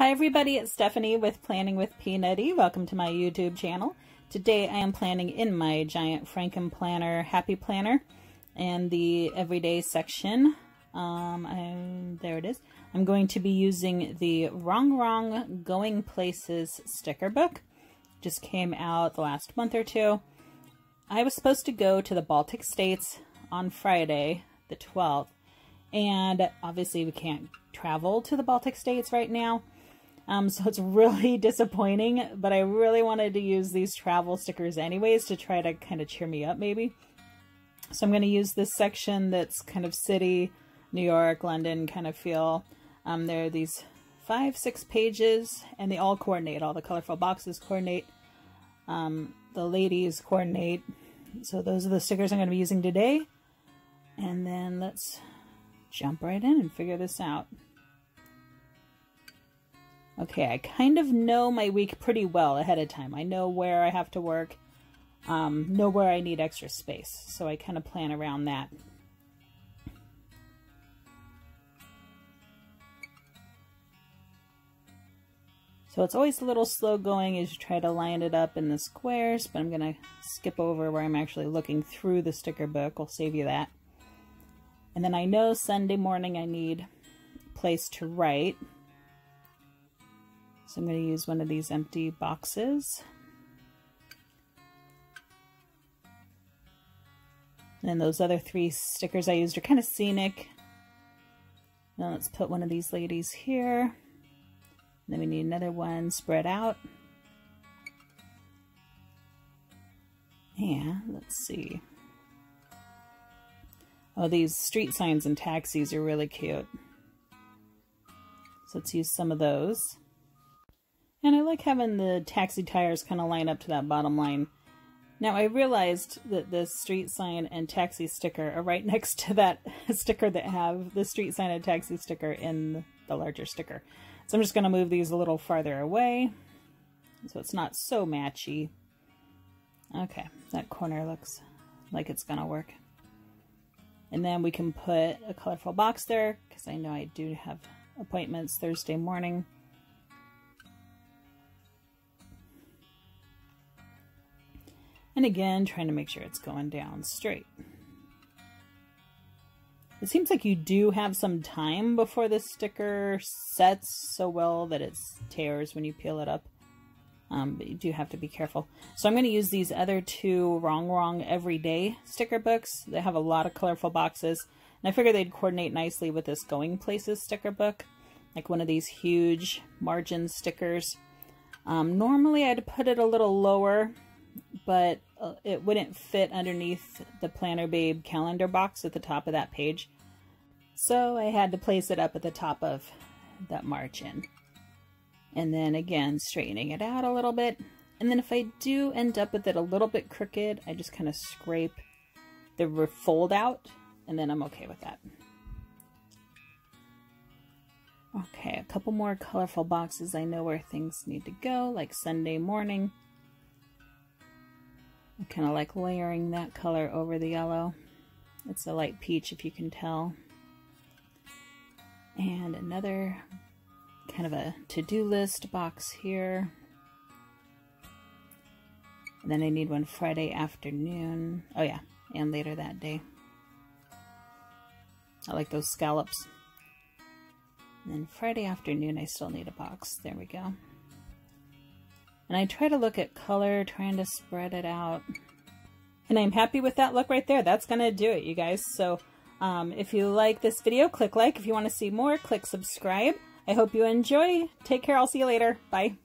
Hi everybody, it's Stephanie with Planning with Peanutty. Welcome to my YouTube channel. Today I am planning in my giant Frankenplanner Happy Planner and the everyday section. Um, I, there it is. I'm going to be using the RongRong Going Places sticker book. Just came out the last month or two. I was supposed to go to the Baltic states on Friday, the 12th, and obviously we can't travel to the Baltic states right now. Um, so it's really disappointing, but I really wanted to use these travel stickers anyways to try to kind of cheer me up maybe. So I'm going to use this section that's kind of city, New York, London kind of feel. Um, there are these five, six pages, and they all coordinate. All the colorful boxes coordinate. Um, the ladies coordinate. So those are the stickers I'm going to be using today. And then let's jump right in and figure this out. Okay, I kind of know my week pretty well ahead of time. I know where I have to work, um, know where I need extra space, so I kind of plan around that. So it's always a little slow going as you try to line it up in the squares, but I'm going to skip over where I'm actually looking through the sticker book. I'll save you that. And then I know Sunday morning I need place to write. So I'm going to use one of these empty boxes. And those other three stickers I used are kind of scenic. Now let's put one of these ladies here. Then we need another one spread out. Yeah, let's see. Oh, these street signs and taxis are really cute. So let's use some of those. And I like having the taxi tires kind of line up to that bottom line. Now I realized that the street sign and taxi sticker are right next to that sticker that have the street sign and taxi sticker in the larger sticker. So I'm just going to move these a little farther away so it's not so matchy. Okay, that corner looks like it's going to work. And then we can put a colorful box there because I know I do have appointments Thursday morning. And again, trying to make sure it's going down straight. It seems like you do have some time before the sticker sets so well that it tears when you peel it up. Um, but you do have to be careful. So I'm going to use these other two RongRong Everyday sticker books. They have a lot of colorful boxes. And I figured they'd coordinate nicely with this Going Places sticker book. Like one of these huge margin stickers. Um, normally I'd put it a little lower but uh, it wouldn't fit underneath the Planner Babe calendar box at the top of that page. So I had to place it up at the top of that margin. And then again, straightening it out a little bit. And then if I do end up with it a little bit crooked, I just kind of scrape the fold out and then I'm okay with that. Okay, a couple more colorful boxes. I know where things need to go, like Sunday morning. I kind of like layering that color over the yellow. It's a light peach if you can tell. And another kind of a to-do list box here. And then I need one Friday afternoon. Oh yeah, and later that day. I like those scallops. And then Friday afternoon I still need a box. There we go. And I try to look at color, trying to spread it out. And I'm happy with that look right there. That's going to do it, you guys. So um, if you like this video, click like. If you want to see more, click subscribe. I hope you enjoy. Take care. I'll see you later. Bye.